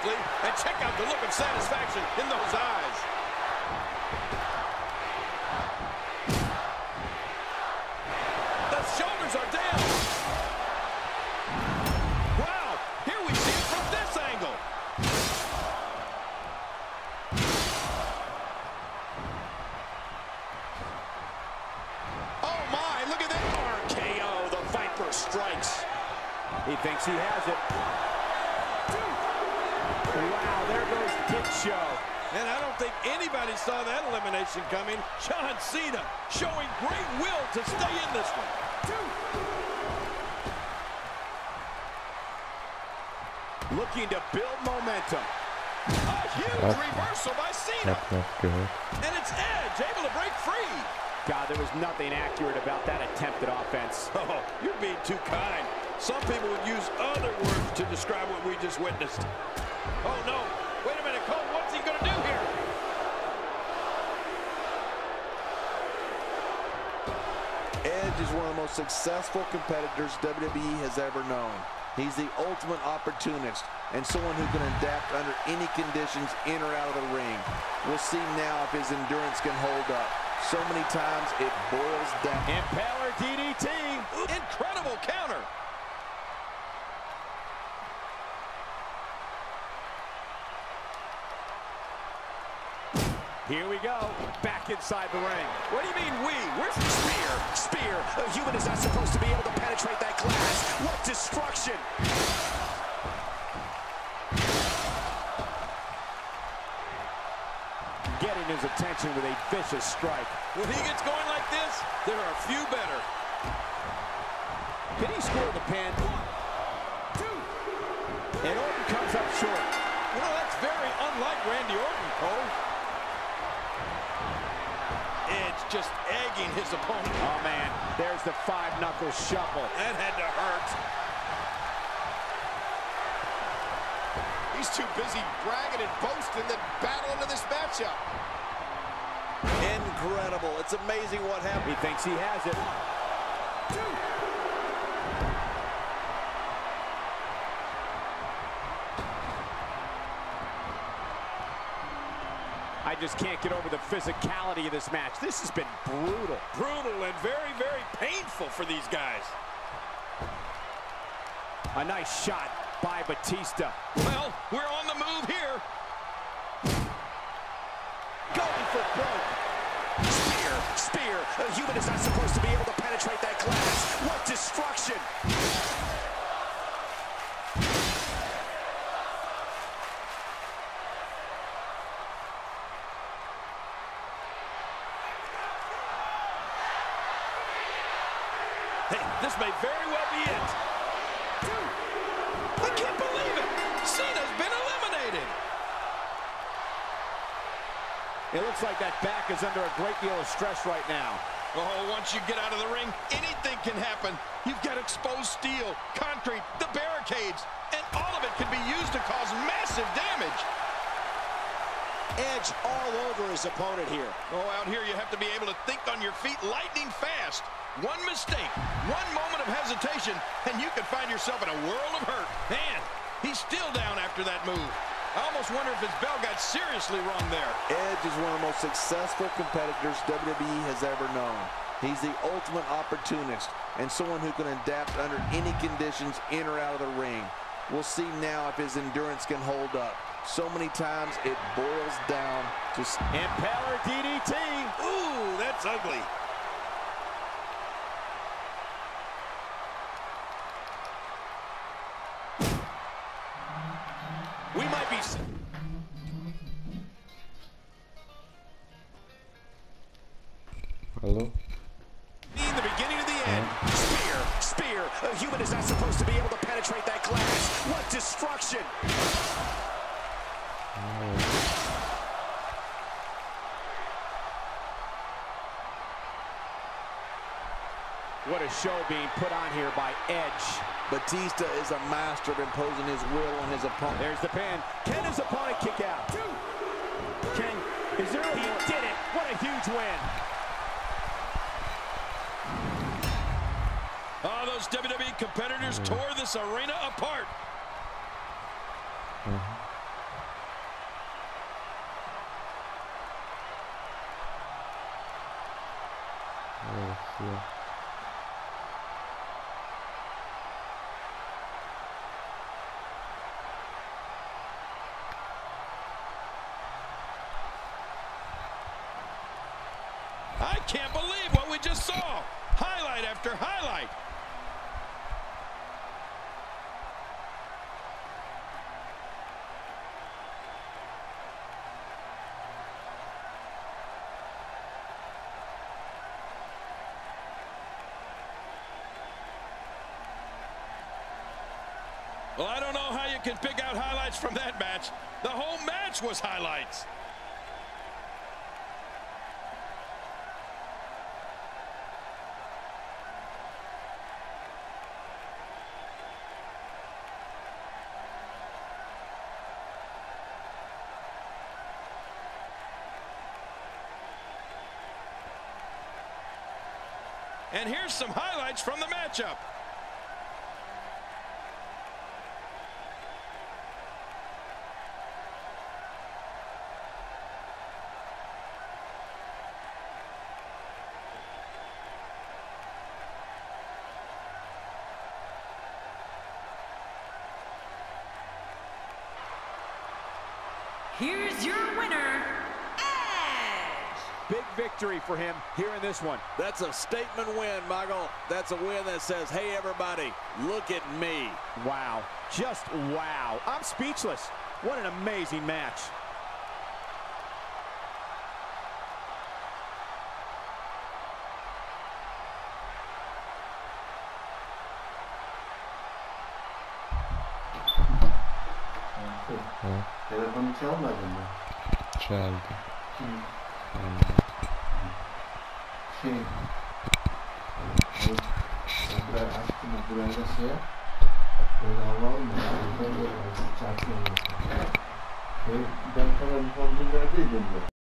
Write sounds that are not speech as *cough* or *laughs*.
quickly, and check out the look of satisfaction in those eyes. The shoulders are down. Wow, here we see it from this angle. Oh my, look at that RKO. The Viper strikes. He thinks he has it. Wow, there goes Big Show. And I don't think anybody saw that elimination coming. John Cena showing great will to stay in this one. Two. Looking to build momentum. A huge That's- reversal by Cena. That's not good. And it's Edge able to break free. God, there was nothing accurate about that attempted offense. *laughs* Oh, you're being too kind. Some people would use other words to describe what we just witnessed. Oh, no. Wait a minute, Cole. What's he going to do here? Edge is one of the most successful competitors WWE has ever known. He's the ultimate opportunist and someone who can adapt under any conditions in or out of the ring. We'll see now if his endurance can hold up. So many times it boils down. Impaler DDT. Incredible counter. Here we go. Back inside the ring. What do you mean we? Where's the Spear, spear. A human is not supposed to be able to penetrate that glass. What destruction! Getting his attention with a vicious strike. When he gets going like this, there are a few better. Can he score the pin? One, two. And Orton comes up short. You know, that's very unlike Randy Orton, Cole. Just egging his opponent. Oh, man. There's the five-knuckle shuffle. That had to hurt. He's too busy bragging and boasting than battling in this matchup. Incredible. It's amazing what happened. He thinks he has it. I just can't get over the physicality of this match. This has been brutal. Brutal and very, very painful for these guys. A nice shot by Batista. Well, we're on the move here. Going for broke. Spear, spear. A human is not supposed to be able to penetrate that glass. What destruction! Hey, this may very well be it. I can't believe it. Cena's been eliminated. It looks like that back is under a great deal of stress right now. Oh, once you get out of the ring, anything can happen. You've got exposed steel, concrete, the barricades, and all of it can be used to cause massive damage. Edge all over his opponent here. Oh, out here you have to be able to think on your feet lightning fast. One mistake, one moment of hesitation, and you can find yourself in a world of hurt. Man, he's still down after that move. I almost wonder if his bell got seriously wrong there. Edge is one of the most successful competitors WWE has ever known. He's the ultimate opportunist and someone who can adapt under any conditions in or out of the ring. We'll see now if his endurance can hold up. So many times it boils down to Impaler DDT. Ooh, that's ugly. We might be... Hello? seeing the beginning of the end. Spear, spear. A human is not supposed to be able to penetrate that glass. What destruction! What a show being put on here by Edge. Batista is a master of imposing his will on his opponent. There's the pin. Can his opponent kick out? Can, is there a... He did it. What a huge win. Oh, those WWE competitors tore this arena apart. Uh-huh. Çıkıyor. I can't believe what we just saw. Highlight after highlight. Well, I don't know how you can pick out highlights from that match. The whole match was highlights. And here's some highlights from the matchup. Here's your winner, Edge. Big victory for him here in this one. That's a statement win, Michael. That's a win that says, hey, everybody, look at me. Wow. Just wow. I'm speechless. What an amazing match. Ha, Telefonu çalmadın mı? çaldı. Kim? Çaldı. Şey. O buraya açtım buraya da şey. Böyle hava olmuyor. Böyle çarpıyor. Ben sana bir kontrol verdiydim de.